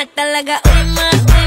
At talaga uma, uma.